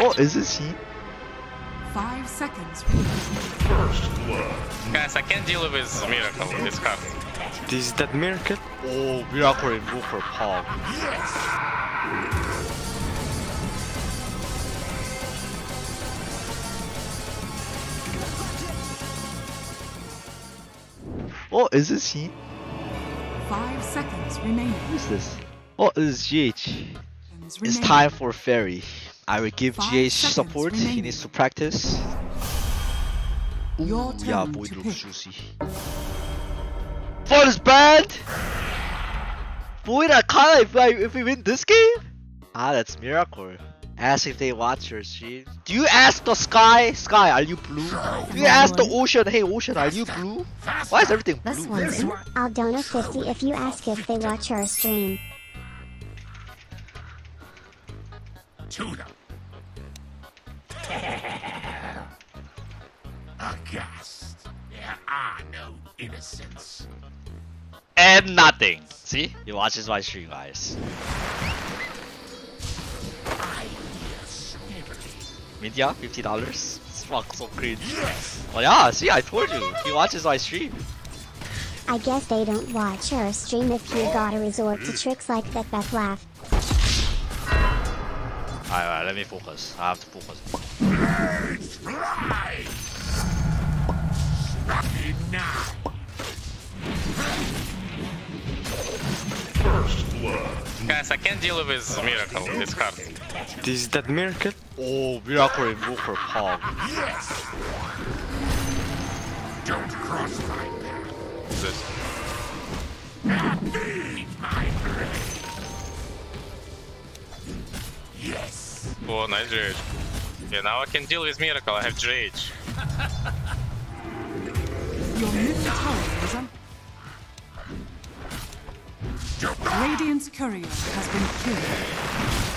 Oh, is this he? Five seconds. Guys, I can't deal with Miracle with this card. This is that miracle? Oh, Miracle Invoker Pog. Oh, is this he? Five seconds remaining. Who is this? Oh, this is GH. Seconds It's time for Fairy. I will give Five GH seconds support. He needs to practice. Ooh, yeah, boy looks pick. juicy. For this band! Boy, that kinda if, I, if we win this game? Ah, that's miracle. Ask if they watch your stream. Do you ask the sky? Sky, are you blue? Do you ask the ocean? Hey, ocean, are you blue? Why is everything This blue? one's in. I'll donate 50 if you ask if they watch our stream. Tuna. Aghast. There are no innocents. And nothing. See? He watches my stream, guys. I hear steadily. Media, fifty dollars. Fuck, so cringe. Oh yeah, see, I told you. He watches my stream. I guess they don't watch our stream if you gotta resort to tricks like that that laugh. Alright, alright, let me focus. I have to focus. Birds fly! Enough! First blood. Guys, I can't deal with Miracle with this card. This is that miracle? Oh, Miracle Invoker Pog. Yes! Don't cross my path. This. Feed my brain. Yes! Oh, nice GH. Yeah, now I can deal with Miracle. I have GH. Your middle tower is un- Radiant's courier has been killed.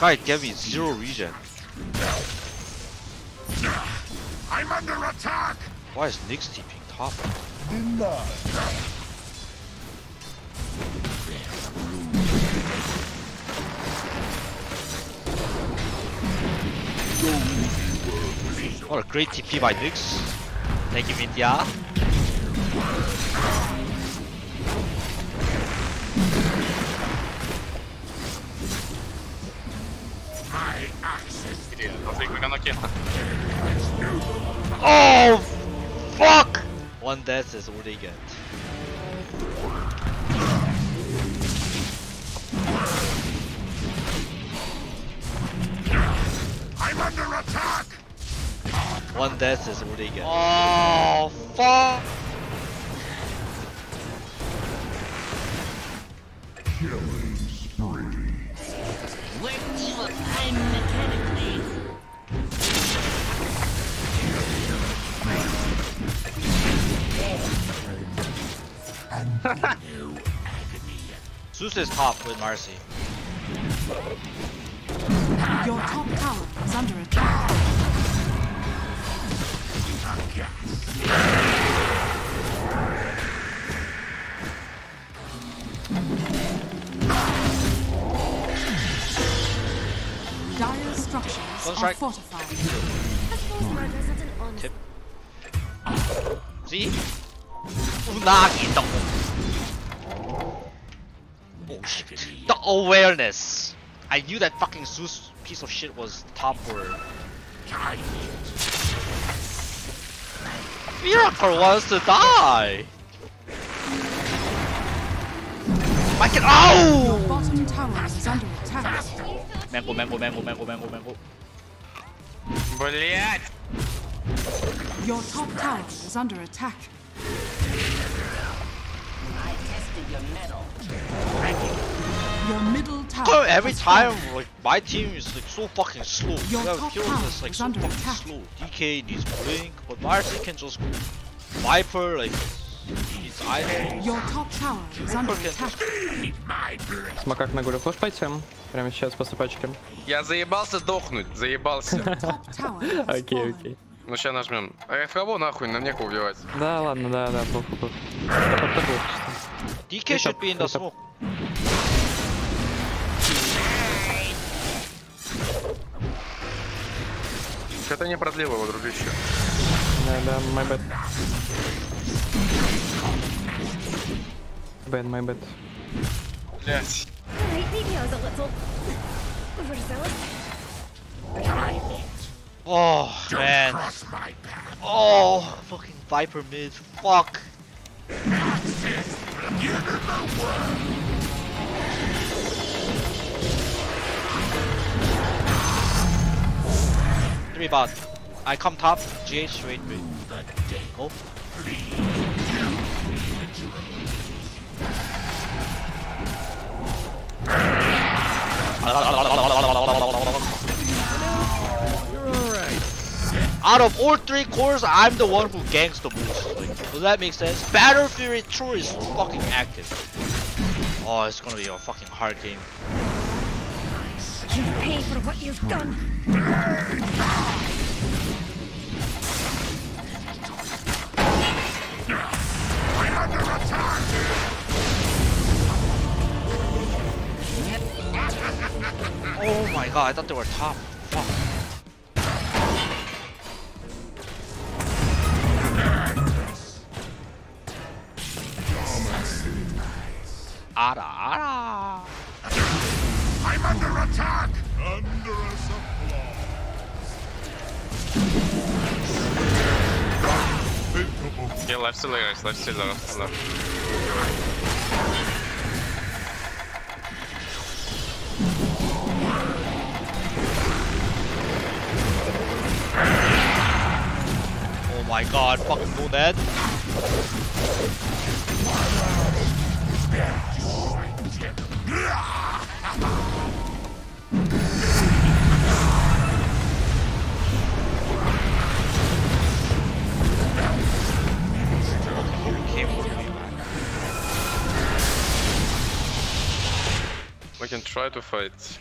Guy gave me zero regen. I'm under attack! Why is Nyx TPing top? What a great TP by Nyx. Thank you, Vidya. Access Yeah, I think we're gonna kill. Oh, fuck! One death is all they get. I'm under attack! One death is all they get. Oh, fuck! Zeus is top with Marci. Your top tower strike. Tip. See? Unagi the Oh shit. The awareness! I knew that fucking Zeus piece of shit was top for Miracle wants to die! I can- oh! Your OW! bottom tower is under attack. Mango, mango, mango, mango, mango, mango. Блять! Your top tower is under attack. I tested your metal. Your middle tower. Oh, every time like my team is like so fucking slow. Your top tower is, like, so fucking attack. Slow. DK needs blink, but Marci can just Viper like Смакак на горю. Флэш пойти? Прямо сейчас по сапачке. Я заебался дохнуть, заебался. Окей, окей. Ну сейчас нажмем. А кого нахуй, нам некого убивать. Да, ладно, да, да, похуй, похуй. DK should be in the smoke. Что-то не продлил его, дружище. Да, да, my bad. Bad, my bad. Блять. Maybe I was a little overzealous. Oh man. Cross my path. Oh fucking Viper mid. Fuck. Three bot. I come top. GH wait wait. Go. Out of all three cores, I'm the one who ganks the most. Does that make sense? Battle Fury True is fucking active. Oh, it's gonna be a fucking hard game. You pay for what you've done. my god, I thought they were top. Fuck. Ara, ara. I'm under attack! Under. Yeah, left to left, left to left. My god, fucking me, man. We can try to fight.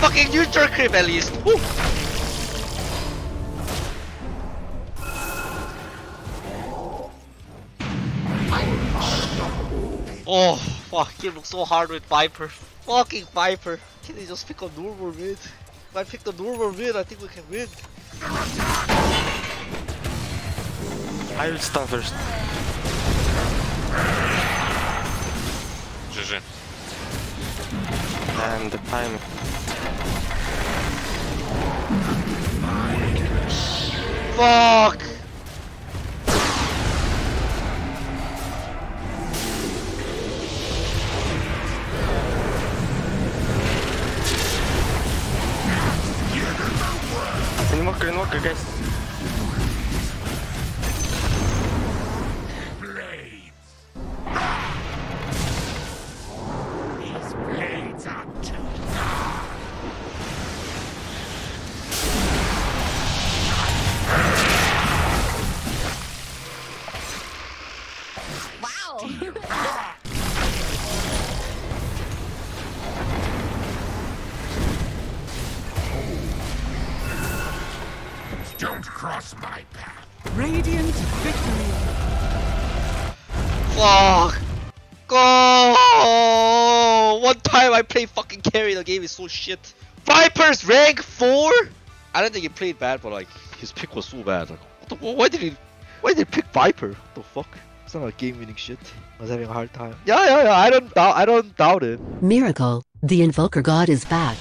Fucking neutral creep at least. Woo. Oh, fuck, it looks so hard with Viper. Fucking Viper. Can they just pick a normal mid? If I pick the normal mid, I think we can win. I will stun first. GG. And the time. Fuck! Invoker, invoker, guys. Don't cross my path. Radiant victory. Fuck! Go! One time I played fucking carry, the game is so shit. Viper's rank 4? I don't think he played bad, but like, his pick was so bad. Like, what the, why did he, why did he pick Viper? What the fuck? It's not a game winning shit. I was having a hard time. Yeah, yeah, yeah, I don't doubt, I don't doubt it. Miracle, the Invoker God is back.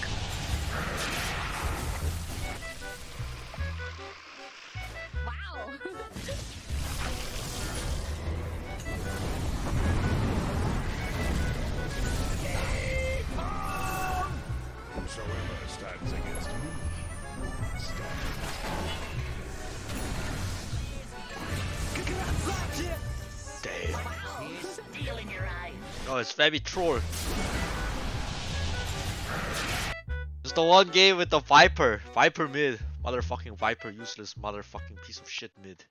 Oh, it's very Troll. It's the one game with the Viper. Viper mid. Motherfucking Viper, useless motherfucking piece of shit mid.